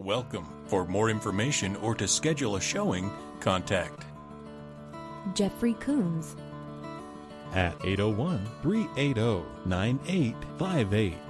Welcome. For more information or to schedule a showing, contact Jeffrey Coons at 801 380 9858.